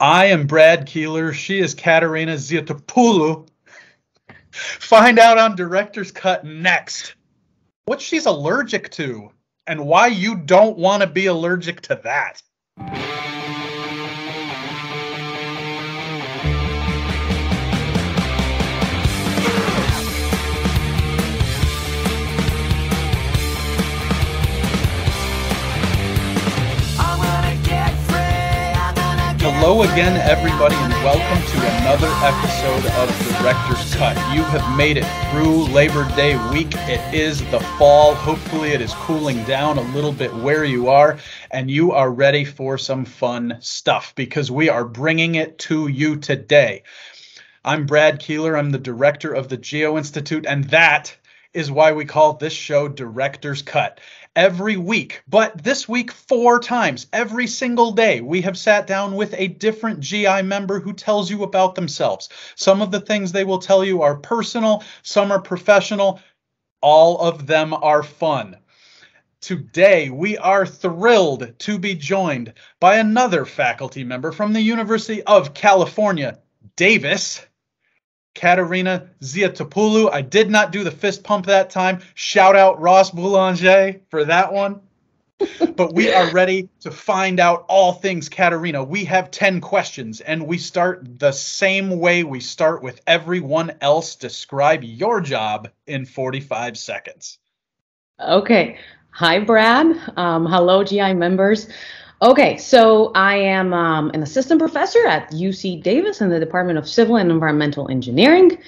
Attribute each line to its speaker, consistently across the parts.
Speaker 1: I am Brad Keelor. She is Katerina Ziotopoulou. Find out on Director's Cut next what she's allergic to and why you don't want to be allergic to that. Hello again, everybody, and welcome to another episode of Director's Cut. You have made it through Labor Day week. It is the fall. Hopefully, it is cooling down a little bit where you are, and you are ready for some fun stuff because we are bringing it to you today. I'm Brad Keelor. I'm the director of the Geo Institute, and that is why we call this show Director's Cut every week. But this week, four times, every single day, we have sat down with a different GI member who tells you about themselves. Some of the things they will tell you are personal, some are professional, all of them are fun. Today, we are thrilled to be joined by another faculty member from the University of California, Davis. Katerina Ziotopoulou. I did not do the fist pump that time. Shout out Ross Boulanger for that one. but we are ready to find out all things Katerina. We have 10 questions and we start the same way we start with everyone else. Describe your job in 45 seconds.
Speaker 2: Okay. Hi, Brad. Um, hello, GI members. Okay, so I am um, an assistant professor at UC Davis in the Department of Civil and Environmental Engineering.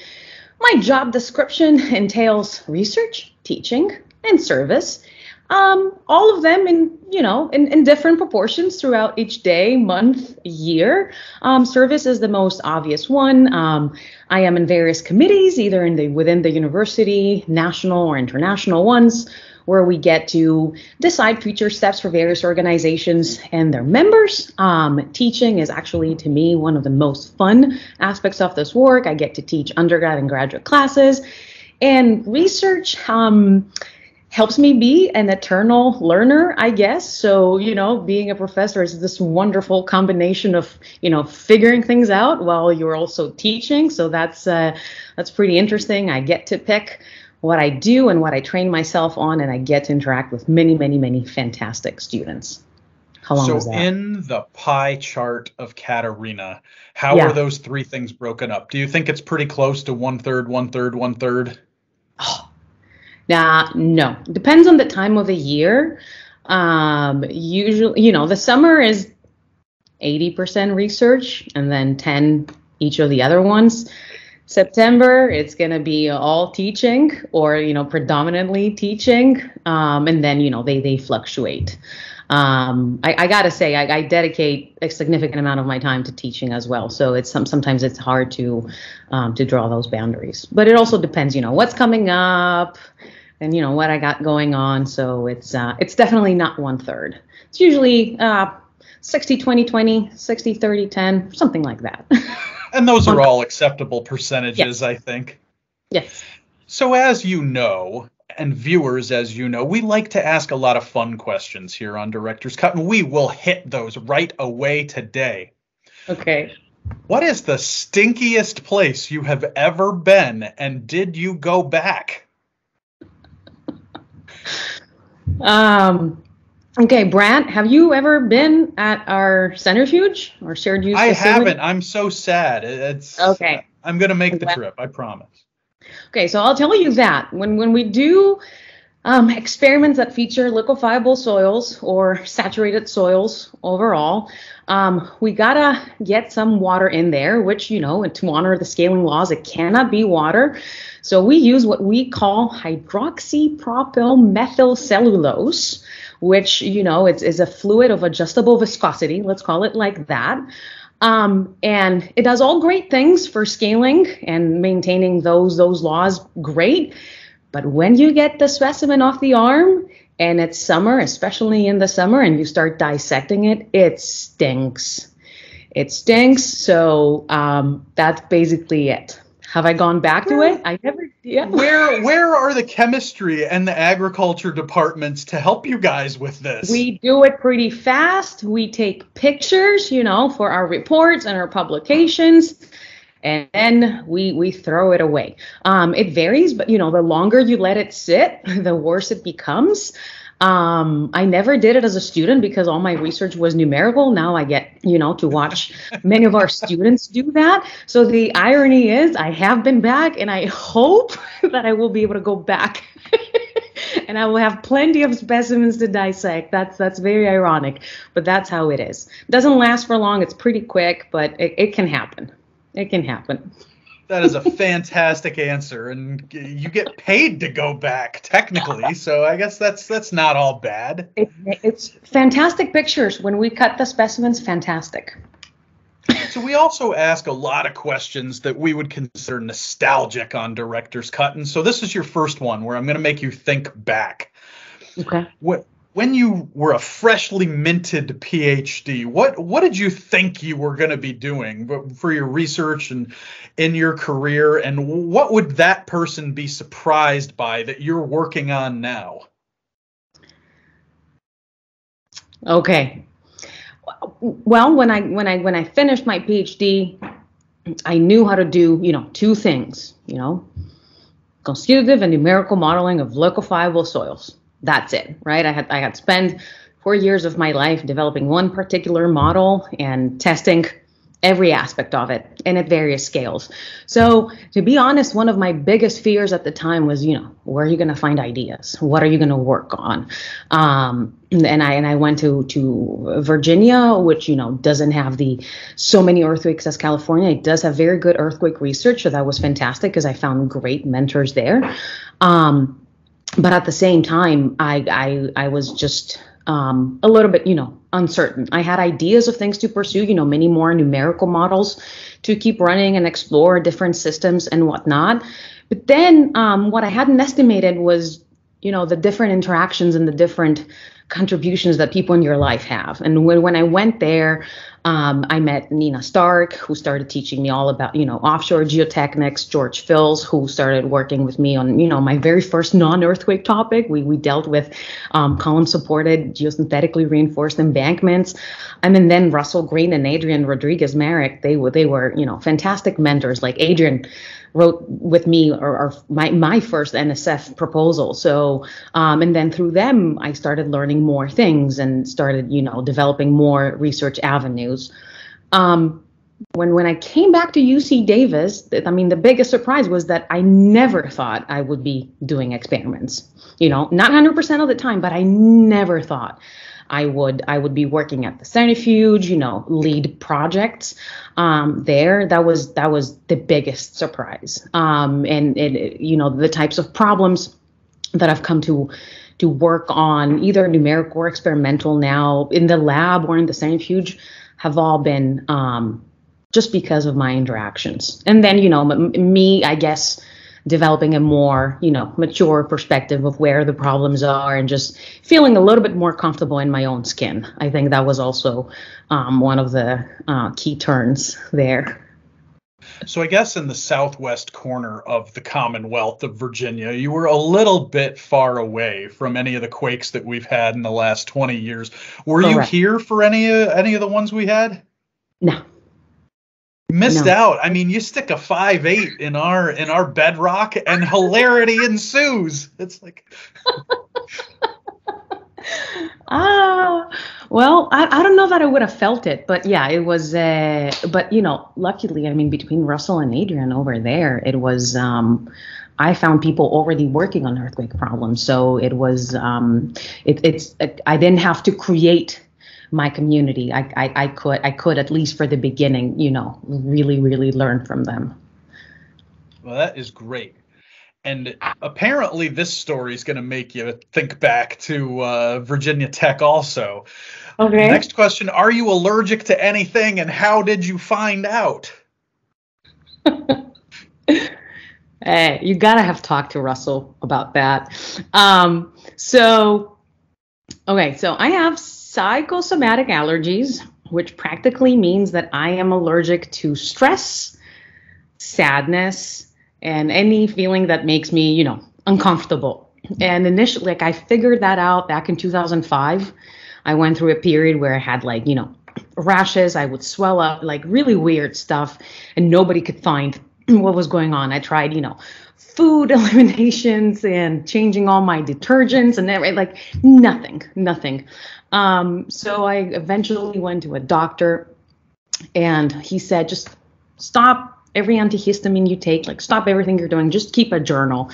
Speaker 2: My job description entails research, teaching, and service. Um, all of them in you know in, in different proportions throughout each day, month, year. Um, service is the most obvious one. Um, I am in various committees, either in the within the university, national or international ones where we get to decide future steps for various organizations and their members. Um, teaching is actually, to me, one of the most fun aspects of this work. I get to teach undergrad and graduate classes. And research, um, helps me be an eternal learner, I guess. So, you know, being a professor is this wonderful combination of, you know, figuring things out while you're also teaching. So that's uh, that's pretty interesting. I get to pick what I do and what I train myself on, and I get to interact with many, many, many fantastic students.
Speaker 1: How long so was that? in the pie chart of Katerina, how yeah. are those three things broken up? Do you think it's pretty close to one third, one third, one third?
Speaker 2: Oh, nah, no. Depends on the time of the year. Um, usually, you know, the summer is 80% research and then 10 each of the other ones. September, it's going to be all teaching or, you know, predominantly teaching. Um, and then, you know, they, they fluctuate. Um, I, I got to say, I, I, dedicate a significant amount of my time to teaching as well. So it's some, sometimes it's hard to um, to draw those boundaries. But it also depends, you know, what's coming up and, you know, what I got going on. So it's uh, it's definitely not one third. It's usually uh, 60, 20, 20, 60, 30, 10, something like that.
Speaker 1: And those are all acceptable percentages. I think.
Speaker 2: Yes.
Speaker 1: So, as you know, and viewers, as you know, we like to ask a lot of fun questions here on Director's Cut, and we will hit those right away today.
Speaker 2: Okay.
Speaker 1: What is the stinkiest place you have ever been, and did you go back?
Speaker 2: um, Okay, Brant, have you ever been at our centrifuge or shared use?
Speaker 1: I facility? haven't. I'm so sad. It's
Speaker 2: okay.
Speaker 1: I'm gonna make the trip. I promise.
Speaker 2: Okay, so I'll tell you that when when we do um, experiments that feature liquefiable soils or saturated soils overall, um, we gotta get some water in there, which you know, to honor the scaling laws, it cannot be water. So we use what we call hydroxypropyl methyl cellulose which you know it's is a fluid of adjustable viscosity. Let's call it like that. Um, and it does all great things for scaling and maintaining those those laws. Great, but when you get the specimen off the arm and it's summer, especially in the summer, and you start dissecting it, it stinks. It stinks. So um, that's basically it. Have I gone back to it? I never. Yeah.
Speaker 1: Where where are the chemistry and the agriculture departments to help you guys with this?
Speaker 2: We do it pretty fast. We take pictures, you know, for our reports and our publications, and then we we throw it away. Um, it varies, but you know, the longer you let it sit, the worse it becomes. Um, I never did it as a student because all my research was numerical. Now I get, you know, to watch many of our students do that. So the irony is I have been back and I hope that I will be able to go back and I will have plenty of specimens to dissect. That's that's very ironic, but that's how it is. It doesn't last for long. It's pretty quick, but it, it can happen. It can happen.
Speaker 1: That is a fantastic answer, and you get paid to go back technically. So I guess that's that's not all bad.
Speaker 2: It, it's fantastic pictures when we cut the specimens. Fantastic.
Speaker 1: So we also ask a lot of questions that we would consider nostalgic on director's cut, and so this is your first one where I'm going to make you think back.
Speaker 2: Okay.
Speaker 1: What when you were a freshly minted PhD, what what did you think you were going to be doing for your research and in your career, and what would that person be surprised by that you're working on now?
Speaker 2: Okay. Well, when I when I when I finished my PhD, I knew how to do you know two things. You know, constitutive and numerical modeling of liquefiable soils that's it, right? I had I had spent four years of my life developing one particular model and testing every aspect of it and at various scales. So, to be honest, one of my biggest fears at the time was, you know, where are you going to find ideas? What are you going to work on? Um, and I and I went to to Virginia, which you know doesn't have the so many earthquakes as California. It does have very good earthquake research, so that was fantastic because I found great mentors there. Um, but at the same time, I I I was just um, a little bit, you know, uncertain. I had ideas of things to pursue, you know, many more numerical models to keep running and explore different systems and whatnot. But then um, what I hadn't estimated was, you know, the different interactions and the different contributions that people in your life have. And when, when I went there, um, I met Nina Stark, who started teaching me all about, you know, offshore geotechnics. George Filz, who started working with me on, you know, my very first non-earthquake topic. We we dealt with um, column-supported geosynthetically reinforced embankments. I mean, then Russell Green and Adrian Rodriguez Marek, they were they were, you know, fantastic mentors. Like Adrian wrote with me or, or, my, my first NSF proposal. So, um, and then through them, I started learning more things and started, you know, developing more research avenues. Um, when when I came back to UC Davis, I mean, the biggest surprise was that I never thought I would be doing experiments. You know, not 100% of the time, but I never thought. I would I would be working at the centrifuge, you know, lead projects um, there. That was that was the biggest surprise. Um, and it, you know the types of problems that I've come to to work on, either numerical or experimental now in the lab or in the centrifuge, have all been um, just because of my interactions. And then you know m- me, I guess developing a more, you know, mature perspective of where the problems are and just feeling a little bit more comfortable in my own skin. I think that was also um, one of the uh, key turns there.
Speaker 1: So I guess in the southwest corner of the Commonwealth of Virginia, you were a little bit far away from any of the quakes that we've had in the last 20 years. Were Correct. you here for any of any of the ones we had?
Speaker 2: No
Speaker 1: missed no. out. I mean, you stick a five eight in our in our bedrock, and hilarity ensues. It's like.
Speaker 2: Ah, well, I, I don't know that I would have felt it, but yeah, it was. Uh, but you know, luckily, I mean, between Russell and Adrian over there, it was. Um, I found people already working on earthquake problems, so it was. Um, it, it's. It, I didn't have to create my community. I, I, I could I could at least for the beginning, you know, really really learn from them.
Speaker 1: Well, that is great. And apparently, this story is going to make you think back to uh, Virginia Tech also.
Speaker 2: Okay.
Speaker 1: Next question Are you allergic to anything, and how did you find out?
Speaker 2: hey, you got to have talked to Russell about that. Um, so, okay, so I have psychosomatic allergies, which practically means that I am allergic to stress, sadness, and any feeling that makes me, you know, uncomfortable. And initially, like I figured that out back in 2005. I went through a period where I had like, you know, rashes, I would swell up, like really weird stuff, and nobody could find what was going on. I tried, you know, food eliminations and changing all my detergents and everything, like nothing, nothing. Um, so I eventually went to a doctor and he said, just stop every antihistamine you take, like stop everything you're doing, just keep a journal.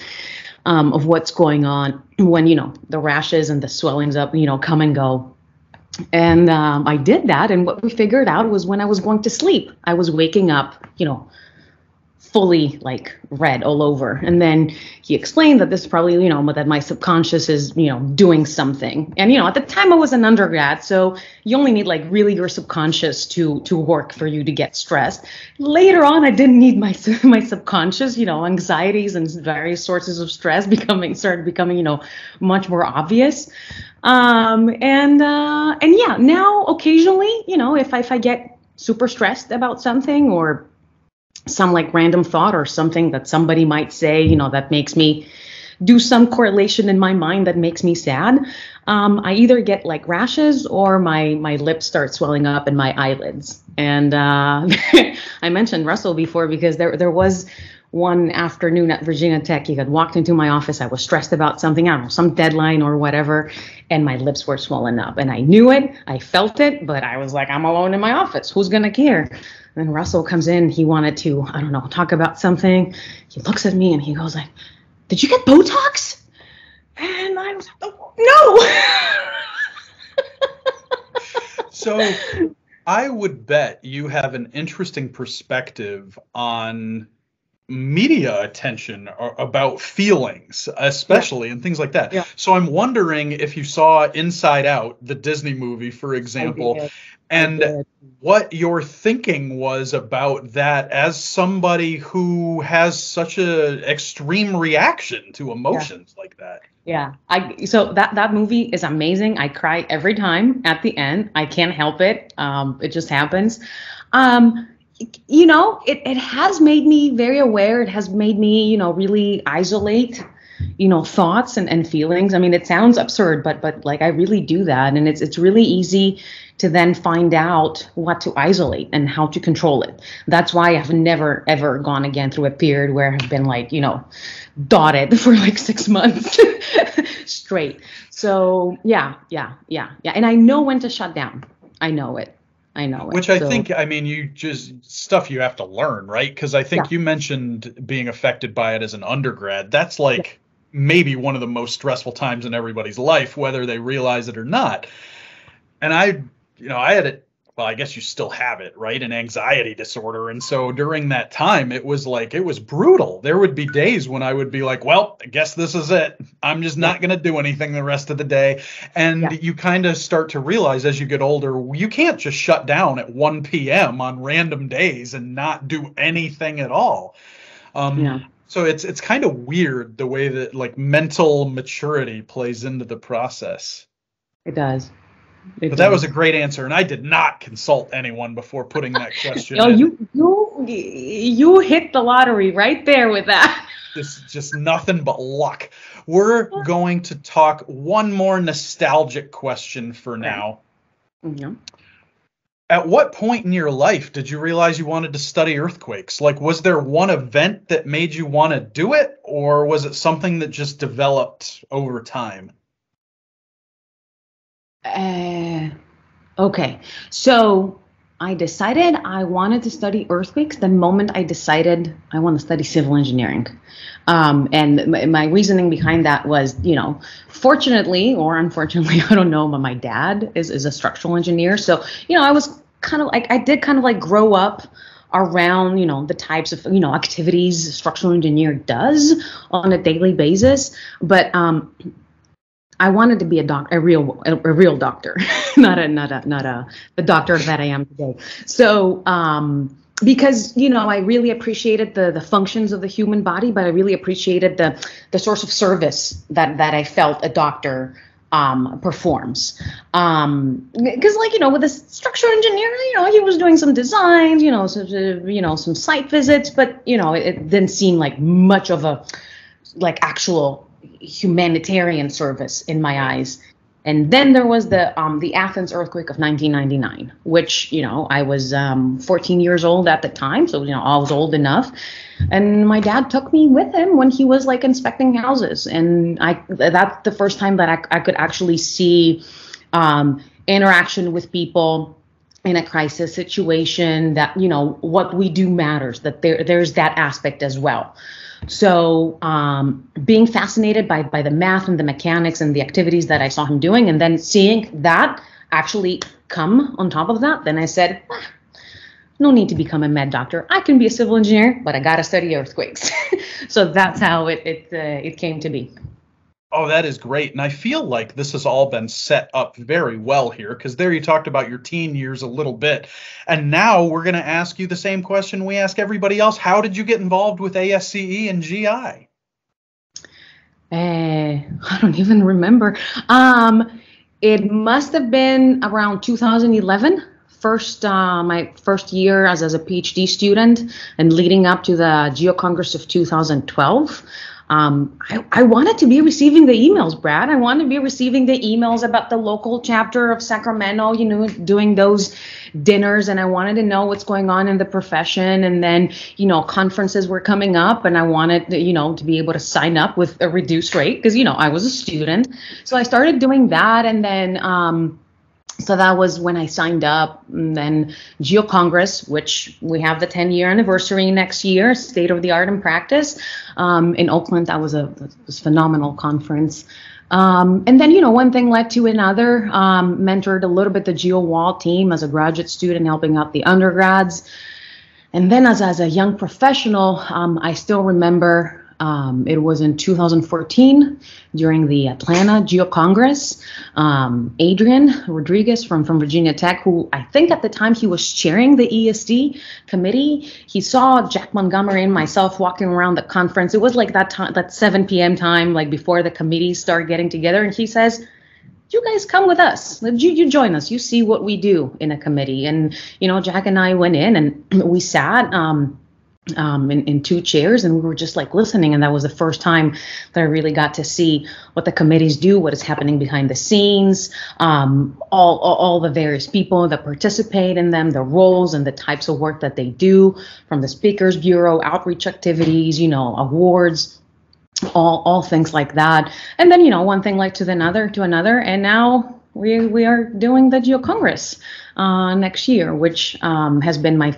Speaker 2: Um, of what's going on when you know the rashes and the swellings up you know come and go and um, I did that. And what we figured out was when I was going to sleep, I was waking up, you know, fully like red all over. And then he explained that this is probably, you know, that my subconscious is, you know, doing something. And you know, at the time I was an undergrad, so you only need like really your subconscious to to work for you to get stressed. Later on, I didn't need my my subconscious, you know, anxieties and various sources of stress becoming started becoming, you know, much more obvious. Um, and uh, and yeah, now occasionally, you know, if I, if I get super stressed about something or some like random thought or something that somebody might say, you know, that makes me do some correlation in my mind that makes me sad. Um, I either get like rashes or my my lips start swelling up and my eyelids. And uh, I mentioned Russell before because there there was one afternoon at Virginia Tech, he had walked into my office. I was stressed about something, I don't know, some deadline or whatever, and my lips were swollen up. And I knew it, I felt it, but I was like, I'm alone in my office. Who's to care? And Russell comes in. He wanted to, I don't know, talk about something. He looks at me and he goes like, "Did you get Botox?" And I was like, oh,
Speaker 1: "No." so, I would bet you have an interesting perspective on media attention about feelings, especially yeah. and things like that. Yeah. So I'm wondering if you saw Inside Out, the Disney movie, for example, and what your thinking was about that as somebody who has such a extreme reaction to emotions yeah. like that.
Speaker 2: Yeah. I so that that movie is amazing. I cry every time at the end. I can't help it. Um it just happens. Um you know, it, it has made me very aware. It has made me, you know, really isolate, you know, thoughts and, and feelings. I mean, it sounds absurd, but but like I really do that. And it's it's really easy to then find out what to isolate and how to control it. That's why I've never ever gone again through a period where I've been like, you know, dotted for like six months straight. So yeah, yeah, yeah, yeah. And I know when to shut down. I know it. I know.
Speaker 1: It, Which I so. think, I mean, you just stuff you have to learn, right? Because I think yeah. you mentioned being affected by it as an undergrad. That's like yeah. maybe one of the most stressful times in everybody's life, whether they realize it or not. And I, you know, I had it well, I guess you still have it, right? An anxiety disorder. And so during that time, it was like, it was brutal. There would be days when I would be like, well, I guess this is it. I'm just not going to do anything the rest of the day. And yeah. you kind of start to realize as you get older, you can't just shut down at 1 p.m. on random days and not do anything at all. Um, yeah. So it's it's kind of weird the way that like mental maturity plays into the process.
Speaker 2: It does.
Speaker 1: But that was a great answer, and I did not consult anyone before putting that question.
Speaker 2: oh, you you you hit the lottery right there with that.
Speaker 1: This just nothing but luck. We're going to talk one more nostalgic question for now. Yeah. At what point in your life did you realize you wanted to study earthquakes? Like, was there one event that made you want to do it, or was it something that just developed over time?
Speaker 2: Uh, okay. So I decided I wanted to study earthquakes the moment I decided I want to study civil engineering. Um, and my, my, reasoning behind that was, you know, fortunately or unfortunately, I don't know, but my dad is, is a structural engineer. So, you know, I was kind of like, I did kind of like grow up around, you know, the types of, you know, activities a structural engineer does on a daily basis. But, um, I wanted to be a doc, a real, a, a real doctor, not a, not a, not a, the doctor that I am today. So, um, because you know, I really appreciated the the functions of the human body, but I really appreciated the the source of service that that I felt a doctor um, performs. Because, um, like you know, with a structural engineer, you know, he was doing some designs, you know, you know, some site visits, but you know, it, it didn't seem like much of a like actual humanitarian service in my eyes. And then there was the um, the Athens earthquake of 1999, which you know I was um, 14 years old at the time, so you know I was old enough. And my dad took me with him when he was like inspecting houses, and I that's the first time that I, I could actually see um, interaction with people in a crisis situation. That you know what we do matters. That there there's that aspect as well. So um, being fascinated by by the math and the mechanics and the activities that I saw him doing, and then seeing that actually come on top of that, then I said, ah, no need to become a med doctor. I can be a civil engineer, but I gotta study earthquakes. so that's how it it uh, it came to be.
Speaker 1: Oh, that is great. And I feel like this has all been set up very well here because there you talked about your teen years a little bit. And now we're going to ask you the same question we ask everybody else. How did you get involved with ASCE and GI?
Speaker 2: Uh, eh, I don't even remember. Um, it must have been around 2011 first uh, my first year as, as a phd student and leading up to the geo congress of 2012 um, I, I, wanted to be receiving the emails, Brad. I wanted to be receiving the emails about the local chapter of Sacramento, you know, doing those dinners, and I wanted to know what's going on in the profession. And then, you know, conferences were coming up, and I wanted, to, you know, to be able to sign up with a reduced rate because, you know, I was a student. So I started doing that, and then, um, so that was when I signed up. And then Geo Congress, which we have the 10 year anniversary next year, state of the art in practice um, in Oakland. That was a was phenomenal conference. Um, and then, you know, one thing led to another. Um, mentored a little bit the Geo Wall team as a graduate student, helping out the undergrads. And then, as, as a young professional, um, I still remember um, it was in 2014 during the Atlanta Geo Congress. Um, Adrian Rodriguez from, from Virginia Tech, who I think at the time he was chairing the ESD committee, he saw Jack Montgomery and myself walking around the conference. It was like that time, that 7 p.m. time, like before the committees start getting together. And he says, you guys come with us. You, you join us. You see what we do in a committee. And, you know, Jack and I went in and we sat. Um, um, in, in two chairs and we were just like listening and that was the first time that i really got to see what the committees do what is happening behind the scenes um, all, all, all the various people that participate in them the roles and the types of work that they do from the speakers bureau outreach activities you know awards all all things like that. And then you know one thing like to another to another and now we we are doing the geo congress uh, next year which um, has been my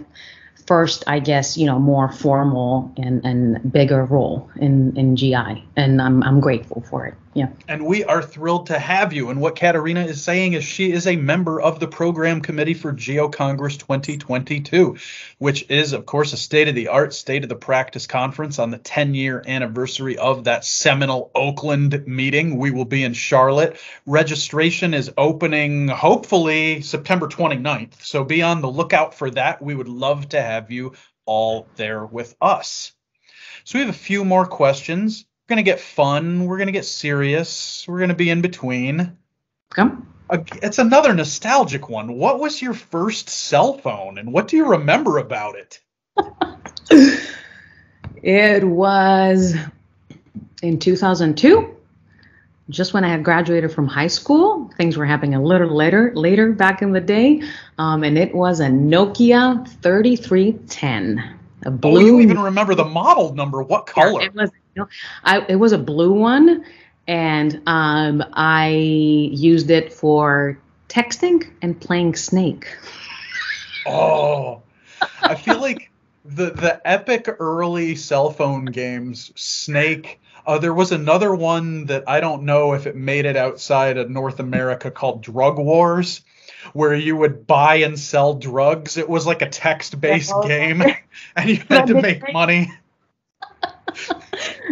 Speaker 2: first, I guess, you know, more formal and, and bigger role in, in GI. And I'm, I'm grateful for it. Yeah.
Speaker 1: And we are thrilled to have you. And what Katerina is saying is she is a member of the program committee for Geo Congress 2022, which is, of course, a state of the art, state of the practice conference on the 10 year anniversary of that seminal Oakland meeting. We will be in Charlotte. Registration is opening hopefully September 29th. So be on the lookout for that. We would love to have you all there with us. So we have a few more questions going to get fun. We're going to get serious. We're going to be in between.
Speaker 2: Come.
Speaker 1: It's another nostalgic one. What was your first cell phone and what do you remember about it?
Speaker 2: it was in 2002 just when I had graduated from high school. Things were happening a little later, later back in the day, um, and it was a Nokia 3310. A blue. Oh,
Speaker 1: you even remember the model number? What color?
Speaker 2: It was know, I, it was a blue one, and um, I used it for texting and playing Snake.
Speaker 1: Oh, I feel like the the epic early cell phone games, Snake. Uh, there was another one that I don't know if it made it outside of North America called Drug Wars, where you would buy and sell drugs. It was like a text based game, and you had to make money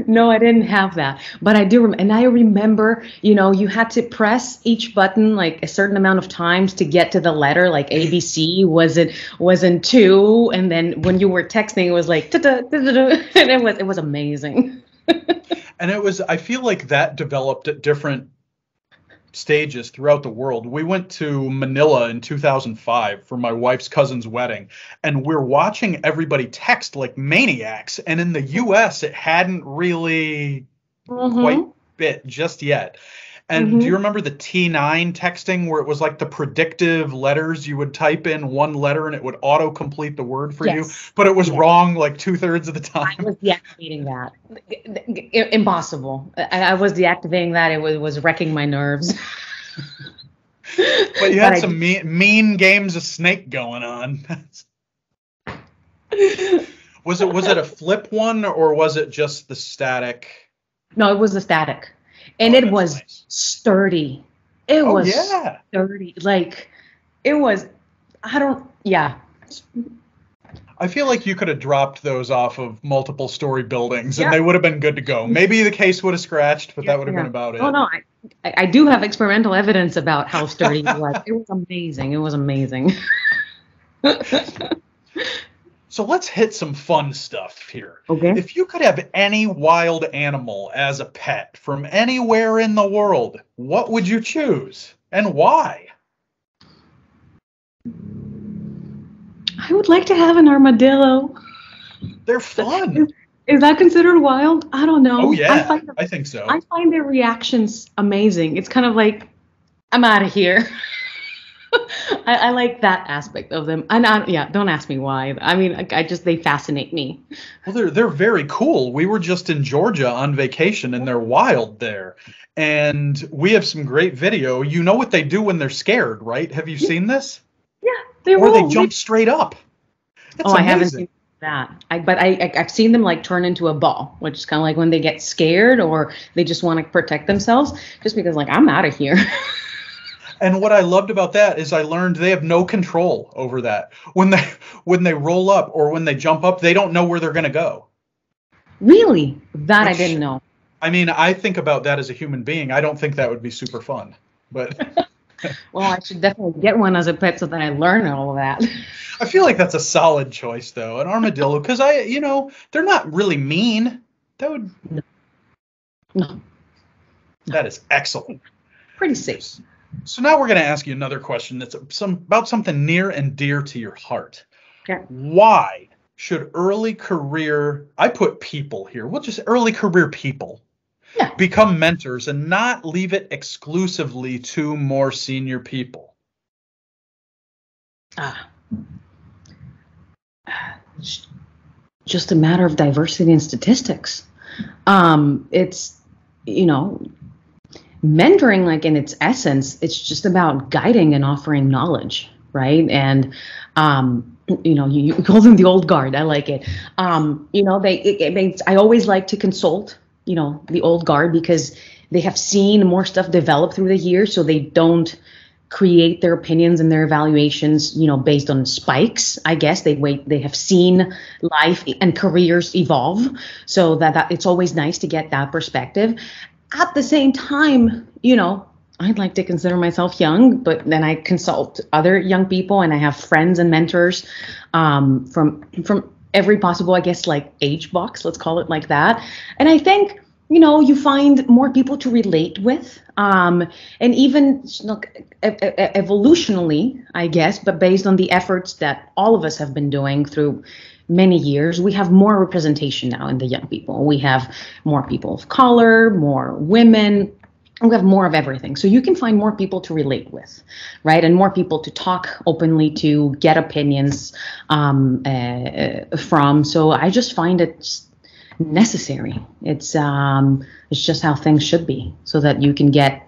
Speaker 2: no, I didn't have that, but I do. And I remember, you know, you had to press each button like a certain amount of times to get to the letter. Like ABC wasn't wasn't two, and then when you were texting, it was like, and it was it was amazing.
Speaker 1: and it was. I feel like that developed at different stages throughout the world. We went to Manila in 2005 for my wife's cousin's wedding, and we're watching everybody text like maniacs. And in the US, it hadn't really mm-hmm. quite bit just yet. And mm-hmm. do you remember the T9 texting where it was like the predictive letters you would type in one letter and it would auto complete the word for yes. you, but it was yes. wrong like two thirds of the time?
Speaker 2: I was deactivating that. Impossible. I, was deactivating that. It was, was wrecking my nerves.
Speaker 1: but you had but some I, mean, mean games of Snake going on. was it was it a flip one or was it just the static?
Speaker 2: No, it was the static and oh, it was nice. sturdy. It
Speaker 1: oh,
Speaker 2: was
Speaker 1: yeah.
Speaker 2: sturdy. Like it was. I don't. Yeah.
Speaker 1: I feel like you could have dropped those off of multiple story buildings yeah. and they would have been good to go. Maybe the case would have scratched, but yeah, that would have been about it.
Speaker 2: Oh no, I, I do have experimental evidence about how sturdy it was. It was amazing. It was amazing.
Speaker 1: So let's hit some fun stuff here.
Speaker 2: Okay.
Speaker 1: If you could have any wild animal as a pet from anywhere in the world, what would you choose and why?
Speaker 2: I would like to have an armadillo.
Speaker 1: They're fun.
Speaker 2: Is, is that considered wild? I don't know.
Speaker 1: Oh yeah, I, find, I think so.
Speaker 2: I find their reactions amazing. It's kind of like, I'm out of here. I, I, like that aspect of them. And I, yeah, don't ask me why. I mean, I, I, just they fascinate me.
Speaker 1: Well, they're they're very cool. We were just in Georgia on vacation, and they're wild there. And we have some great video. You know what they do when they're scared, right? Have you seen this?
Speaker 2: Yeah, they
Speaker 1: or they jump straight up.
Speaker 2: It's oh, amazing. I haven't seen that. I, but I, I have seen them like turn into a ball, which is kind of like when they get scared or they just want to protect themselves. Just because like I'm out of here.
Speaker 1: And what I loved about that is I learned they have no control over that. When they when they roll up or when they jump up, they don't know where they're going to go.
Speaker 2: Really? That Which, I didn't know.
Speaker 1: I mean, I think about that as a human being. I don't think that would be super fun. But
Speaker 2: well, I should definitely get one as a pet so that I learn all of that.
Speaker 1: I feel like that's a solid choice though, an armadillo because I, you know, they're not really mean. That would
Speaker 2: no. no.
Speaker 1: That is excellent.
Speaker 2: Pretty safe.
Speaker 1: So now we're going to ask you another question that's some about something near and dear to your heart.
Speaker 2: Okay.
Speaker 1: Why should early career I put people here. We'll just early career people
Speaker 2: yeah.
Speaker 1: become mentors and not leave it exclusively to more senior people.
Speaker 2: Ah. Just a matter of diversity and statistics. Um, it's you know mentoring like in its essence it's just about guiding and offering knowledge right? And um you know you, you call them the old guard. I like it. Um you know they it, it i always like to consult you know the old guard because they have seen more stuff develop through the years so they don't create their opinions and their evaluations you know based on spikes i guess. They wait they have seen life and careers evolve. So that, that it's always nice to get that perspective at the same time, you know, I'd like to consider myself young, but then I consult other young people and I have friends and mentors um, from from every possible, I guess, like age box, let's call it like that. And I think, you know, you find more people to relate with. Um, and even look, evolutionally, I guess, but based on the efforts that all of us have been doing through many years, we have more representation now in the young people. We have more people of color, more women. We have more of everything. So you can find more people to relate with, right? And more people to talk openly to, get opinions um, uh, from. So I just find it necessary. It's um, it's just how things should be, so that you can get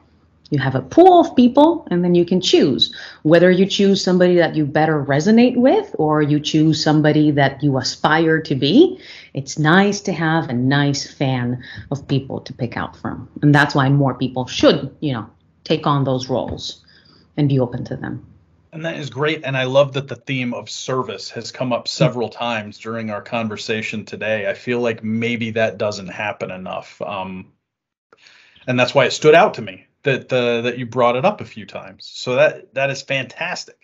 Speaker 2: you have a pool of people and then you can choose whether you choose somebody that you better resonate with or you choose somebody that you aspire to be. It's nice to have a nice fan of people to pick out from and that's why more people should you know take on those roles and be open to them.
Speaker 1: And that is great and i love that the theme of service has come up several times during our conversation today. I feel like maybe that doesn't happen enough um, and that's why it stood out to me that uh, that you brought it up a few times. So that that is fantastic.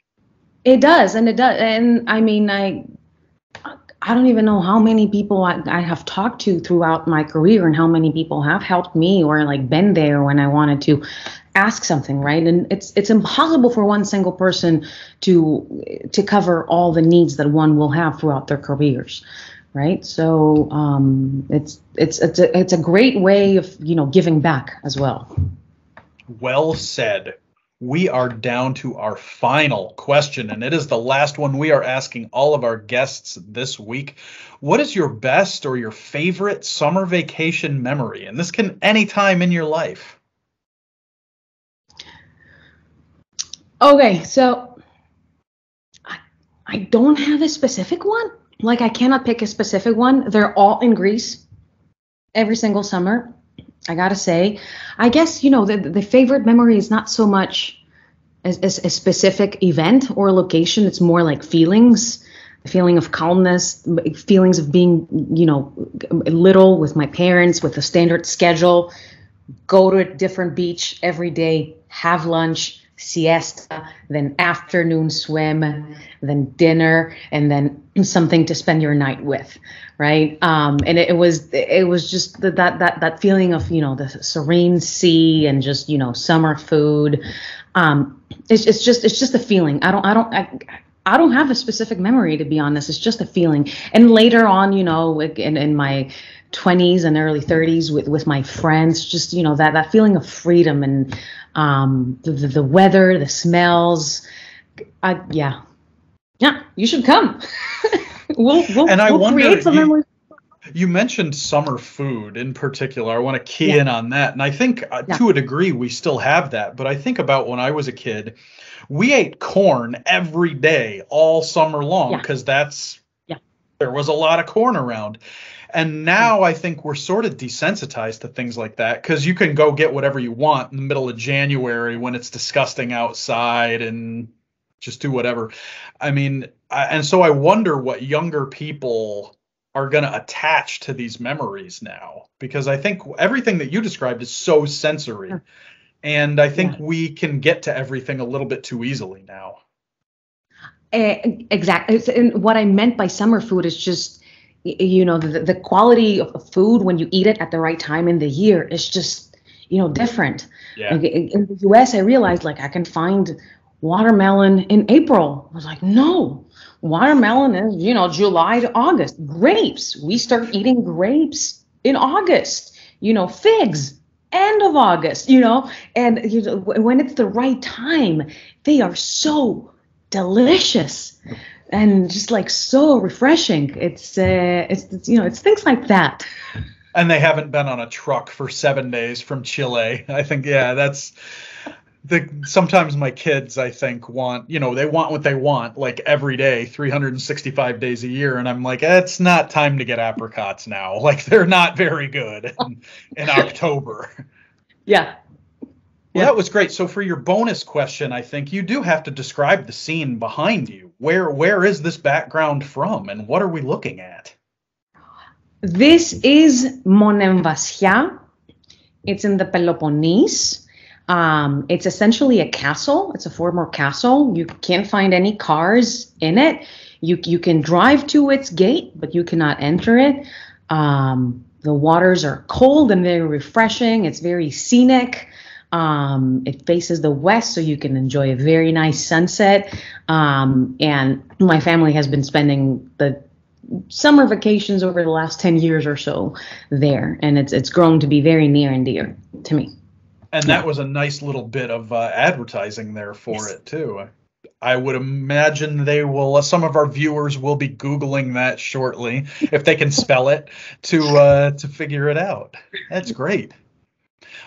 Speaker 2: It does, and it does, and I mean, I I don't even know how many people I, I have talked to throughout my career, and how many people have helped me or like been there when I wanted to ask something, right? And it's it's impossible for one single person to to cover all the needs that one will have throughout their careers, right? So um, it's it's it's a, it's a great way of you know giving back as well.
Speaker 1: Well said. We are down to our final question, and it is the last one we are asking all of our guests this week. What is your best or your favorite summer vacation memory? And this can any time in your life.
Speaker 2: Okay, so I, I don't have a specific one. Like I cannot pick a specific one. They're all in Greece every single summer. I gotta say, I guess you know the the favorite memory is not so much as, as a specific event or location. It's more like feelings, a feeling of calmness, feelings of being you know little with my parents with a standard schedule, go to a different beach every day, have lunch, siesta, then afternoon swim, then dinner, and then something to spend your night with, right? Um, and it, it, was it was just that that that feeling of you know the serene sea and just you know summer food. Um, it's it's just it's just a feeling. I don't I don't. I, I don't have a specific memory to be honest. It's just a feeling. And later on, you know, in, in my 20s and early 30s with with my friends, just you know that that feeling of freedom and um, the, the, the weather, the smells. I, yeah, yeah, you should come. we'll, we'll,
Speaker 1: and I
Speaker 2: we'll
Speaker 1: wonder, create some you, memories. You mentioned summer food in particular. I want to key yeah. in on that. And I think uh, yeah. to a degree we still have that. But I think about when I was a kid, we ate corn every day all summer long because that's yeah. that's there was a lot of corn around. And now I think we're sort of desensitized to things like that because you can go get whatever you want in the middle of January when it's disgusting outside and just do whatever. I mean, I, and so I wonder what younger people are going to attach to these memories now because I think everything that you described is so sensory. Yeah. And I think yeah. we can get to everything a little bit too easily now.
Speaker 2: Uh, exactly. And what I meant by summer food is just you know the, the quality of food when you eat it at the right time in the year is just you know different. Yeah. Like in the us i realized like i can find watermelon in april. I was like no watermelon is you know july to august. Grapes. We start eating grapes in august you know figs end of august you know? And you know, when it's the right time they are so delicious and just like so refreshing. It's uh, it's, it's you know it's things like that.
Speaker 1: And they haven't been on a truck for seven days from Chile. I think yeah, that's the sometimes my kids I think want you know they want what they want like every day 365 days a year and I'm like it's not time to get apricots now like they're not very good in, in October.
Speaker 2: Yeah,
Speaker 1: well, yeah. that was great. So for your bonus question, I think you do have to describe the scene behind you. Where where is this background from and what are we looking at?
Speaker 2: This is Monemvasia. It's in the Peloponnese. Um, it's essentially a castle. It's a former castle. You can't find any cars in it. You you can drive to its gate, but you cannot enter it. Um, the waters are cold and very refreshing. It's very scenic. Um, it faces the west, so you can enjoy a very nice sunset. Um, and my family has been spending the summer vacations over the last 10 years or so there, and it's it's grown to be very near and dear to me.
Speaker 1: And that was a nice little bit of uh, advertising there for yes. it too. I would imagine they will. Uh, some of our viewers will be googling that shortly if they can spell it to uh, to figure it out. That's great.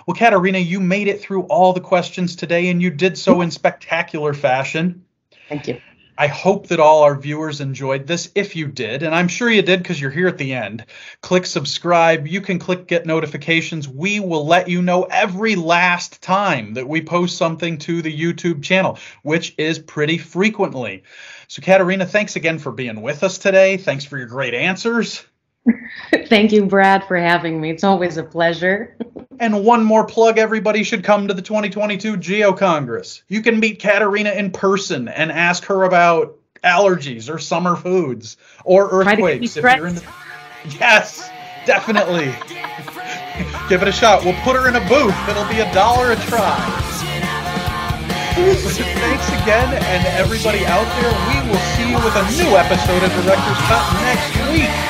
Speaker 1: Well, Katerina, you made it through all the questions today, and you did so in spectacular fashion.
Speaker 2: Thank you.
Speaker 1: I hope that all our viewers enjoyed this. If you did, and I'm sure you did because you're here at the end, click subscribe. You can click get notifications. We will let you know every last time that we post something to the YouTube channel, which is pretty frequently. So, Katerina, thanks again for being with us today. Thanks for your great answers.
Speaker 2: Thank you, Brad, for having me. It's always a pleasure.
Speaker 1: And one more plug everybody should come to the 2022 Geo Congress. You can meet Katerina in person and ask her about allergies or summer foods or earthquakes if you're in the Yes, definitely. Give it a shot. We'll put her in a booth. It'll be a dollar a try. Thanks again, and everybody out there, we will see you with a new episode of Director's Cut next week.